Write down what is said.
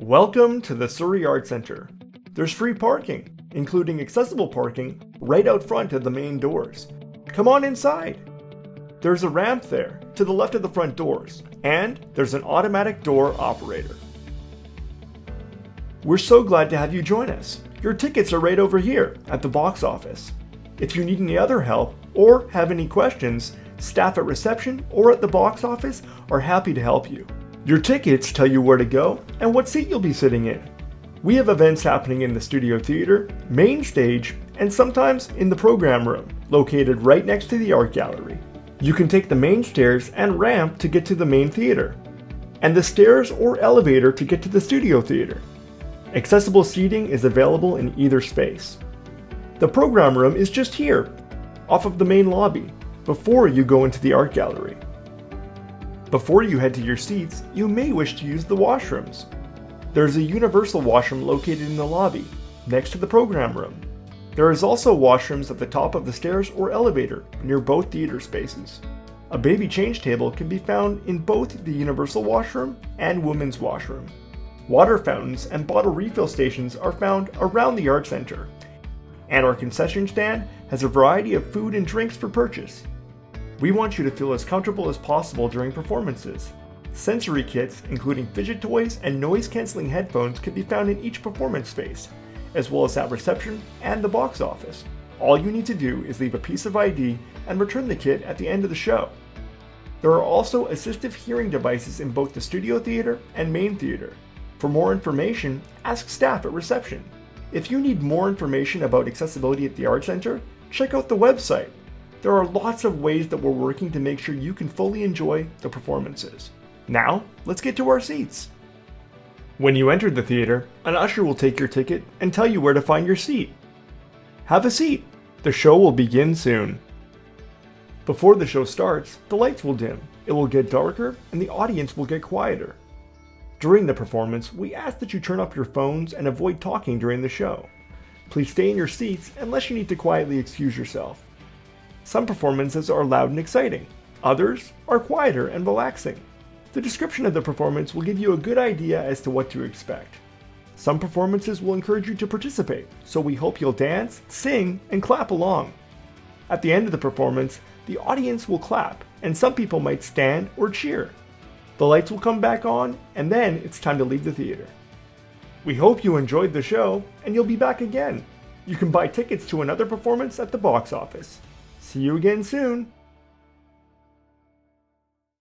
Welcome to the Surrey Art Centre. There's free parking, including accessible parking, right out front of the main doors. Come on inside. There's a ramp there, to the left of the front doors, and there's an automatic door operator. We're so glad to have you join us. Your tickets are right over here at the box office. If you need any other help or have any questions, staff at reception or at the box office are happy to help you. Your tickets tell you where to go and what seat you'll be sitting in. We have events happening in the studio theater, main stage, and sometimes in the program room, located right next to the art gallery. You can take the main stairs and ramp to get to the main theater, and the stairs or elevator to get to the studio theater. Accessible seating is available in either space. The program room is just here, off of the main lobby, before you go into the art gallery. Before you head to your seats, you may wish to use the washrooms. There is a universal washroom located in the lobby, next to the program room. There is also washrooms at the top of the stairs or elevator near both theater spaces. A baby change table can be found in both the universal washroom and women's washroom. Water fountains and bottle refill stations are found around the art center. And our concession stand has a variety of food and drinks for purchase, we want you to feel as comfortable as possible during performances. Sensory kits, including fidget toys and noise canceling headphones, can be found in each performance space, as well as at reception and the box office. All you need to do is leave a piece of ID and return the kit at the end of the show. There are also assistive hearing devices in both the studio theater and main theater. For more information, ask staff at reception. If you need more information about accessibility at the Art Center, check out the website there are lots of ways that we're working to make sure you can fully enjoy the performances. Now, let's get to our seats. When you enter the theater, an usher will take your ticket and tell you where to find your seat. Have a seat. The show will begin soon. Before the show starts, the lights will dim, it will get darker, and the audience will get quieter. During the performance, we ask that you turn off your phones and avoid talking during the show. Please stay in your seats unless you need to quietly excuse yourself. Some performances are loud and exciting, others are quieter and relaxing. The description of the performance will give you a good idea as to what to expect. Some performances will encourage you to participate, so we hope you'll dance, sing, and clap along. At the end of the performance, the audience will clap, and some people might stand or cheer. The lights will come back on, and then it's time to leave the theater. We hope you enjoyed the show, and you'll be back again. You can buy tickets to another performance at the box office. See you again soon.